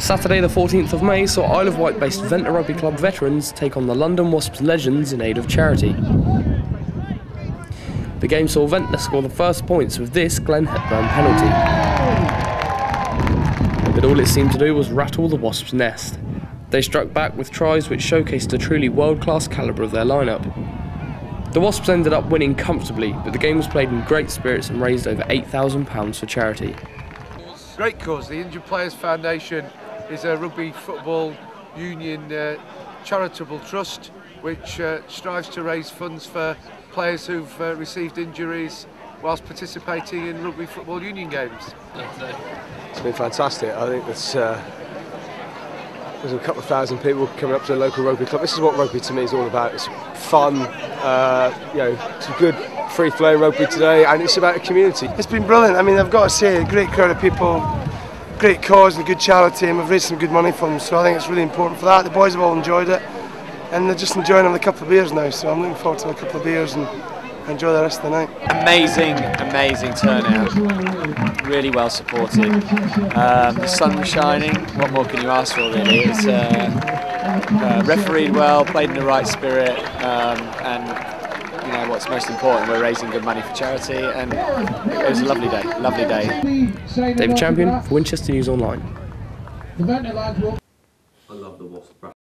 Saturday the 14th of May saw Isle of Wight based Ventnor Rugby Club veterans take on the London Wasps legends in aid of charity. The game saw Ventnor score the first points with this Glenn Hepburn penalty. But all it seemed to do was rattle the Wasps' nest. They struck back with tries which showcased the truly world-class calibre of their lineup. The Wasps ended up winning comfortably, but the game was played in great spirits and raised over £8,000 for charity. Great cause, the Injured Players Foundation is a rugby football union uh, charitable trust which uh, strives to raise funds for players who've uh, received injuries whilst participating in rugby football union games. It's been fantastic. I think there's, uh, there's a couple of thousand people coming up to the local rugby club. This is what rugby to me is all about. It's fun, uh, you know, it's a good free-flowing rugby today, and it's about a community. It's been brilliant. I mean, I've got to say, a great crowd of people, great cause and a good charity, and we've raised some good money for them. So I think it's really important for that. The boys have all enjoyed it, and they're just enjoying having a couple of beers now. So I'm looking forward to a couple of beers and enjoy the rest of the night. Amazing, amazing turnout. Really well supported. Um, the sun was shining. What more can you ask for, really? It's uh, uh, refereed well, played in the right spirit, um, and what's most important. We're raising good money for charity, and it was a lovely day. Lovely day. David Champion for Winchester News Online. I love the Wasp